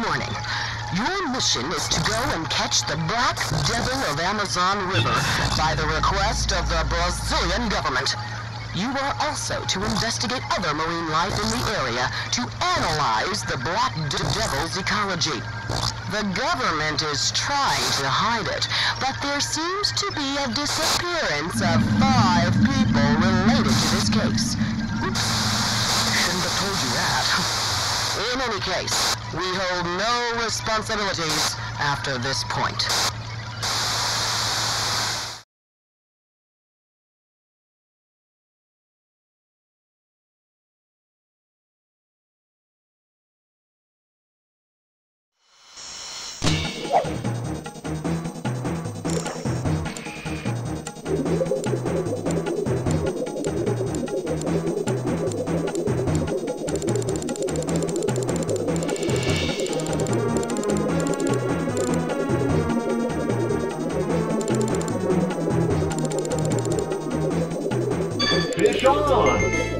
Morning. Your mission is to go and catch the Black Devil of Amazon River by the request of the Brazilian government. You are also to investigate other marine life in the area to analyze the Black Devil's ecology. The government is trying to hide it, but there seems to be a disappearance of five people related to this case. Oops. Shouldn't have told you that. In any case, we hold no responsibilities after this point. Fish on!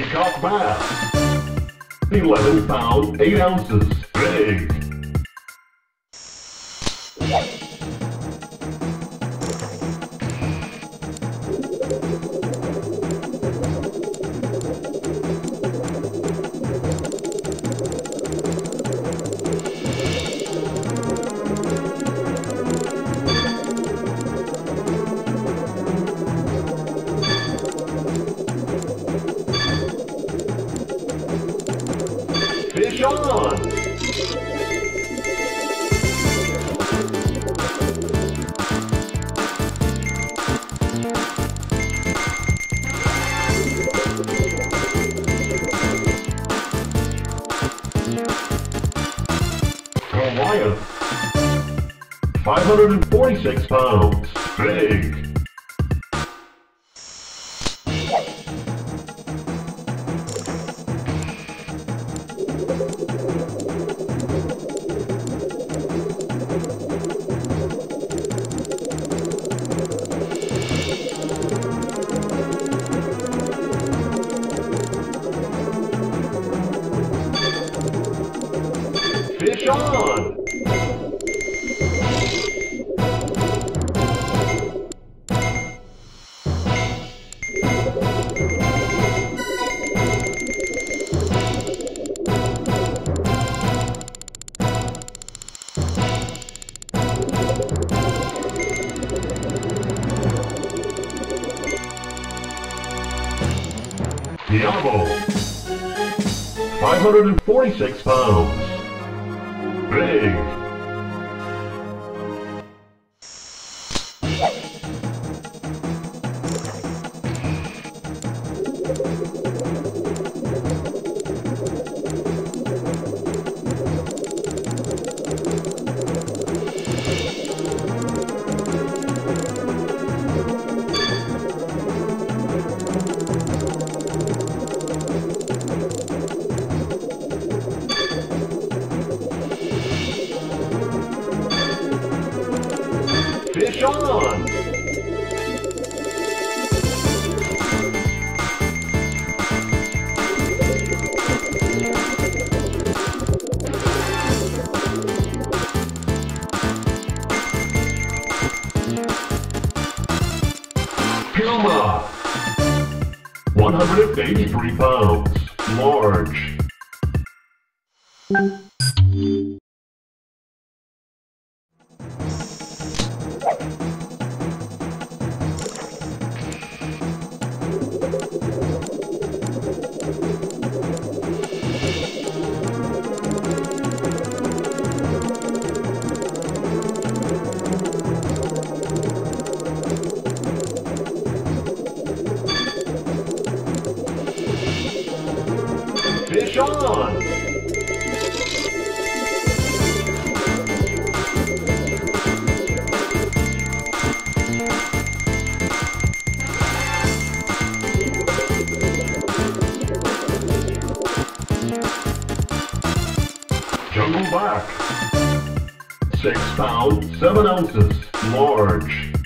Peacock bass. 11 pound, 8 ounces. Big. Goliath. 546 pounds. Big. 546 pounds. Big. 183 pounds. Pounds, seven ounces, large.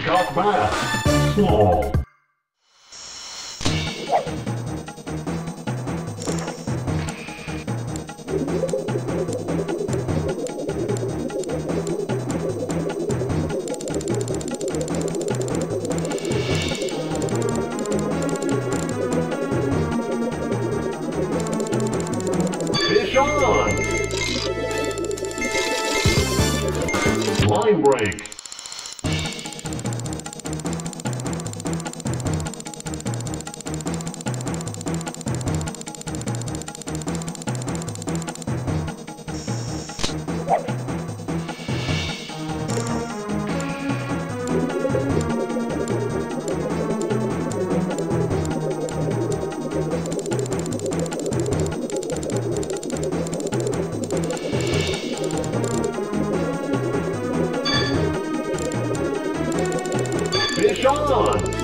Peacock bass, small. Fish on!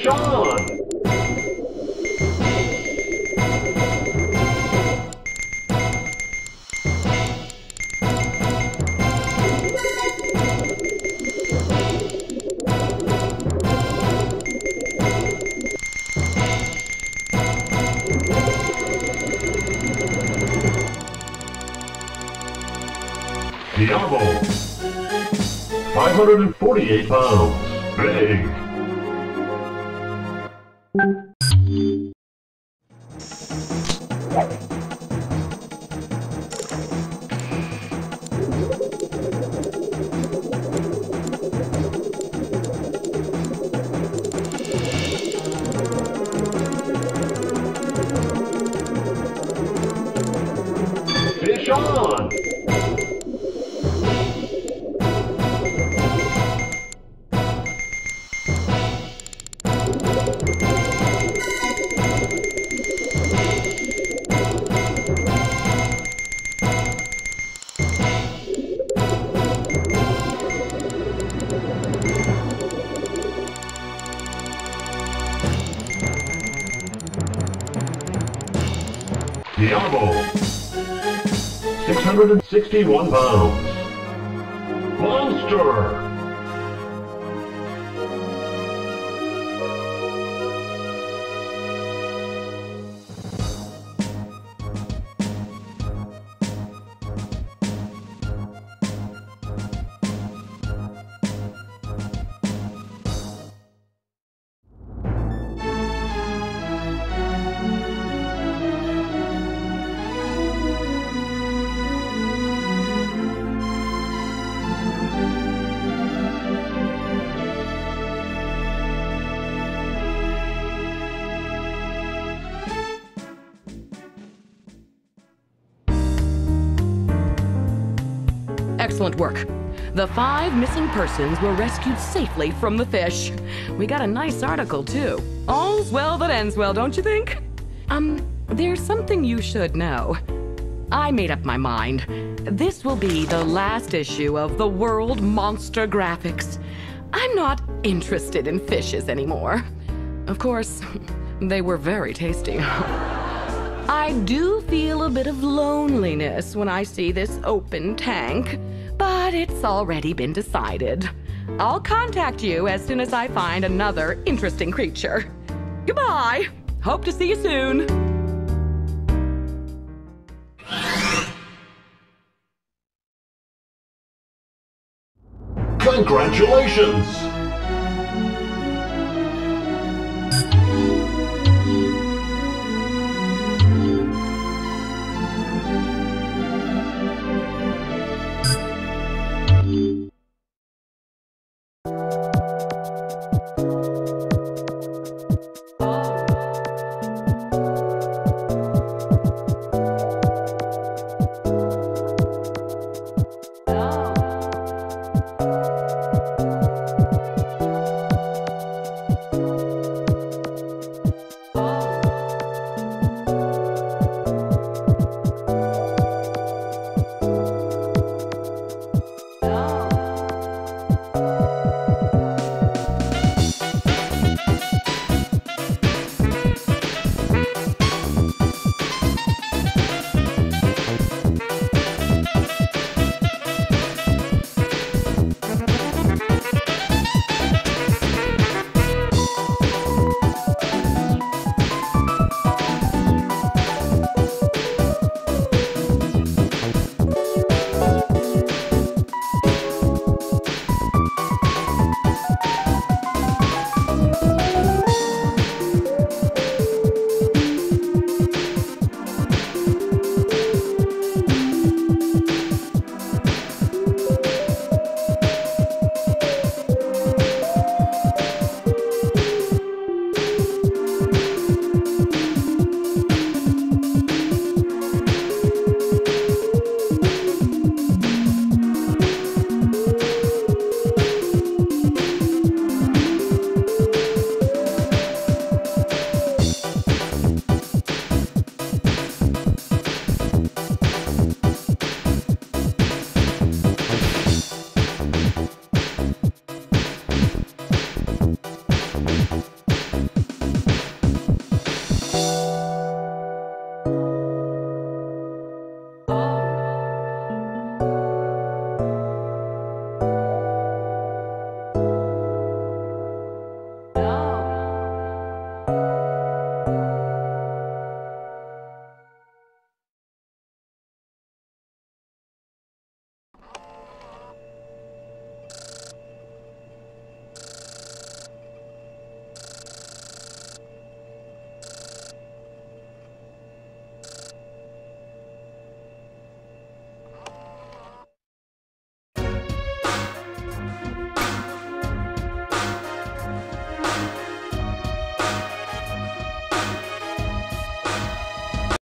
Fish on! Diabo. 548 pounds. Big. Thank you. 661 pounds. Monster. Excellent work. The five missing persons were rescued safely from the fish. We got a nice article, too. All's well that ends well, don't you think? Um, there's something you should know. I made up my mind. This will be the last issue of the World Monster Graphics. I'm not interested in fishes anymore. Of course, they were very tasty. I do feel a bit of loneliness when I see this open tank, but it's already been decided. I'll contact you as soon as I find another interesting creature. Goodbye. Hope to see you soon. Congratulations!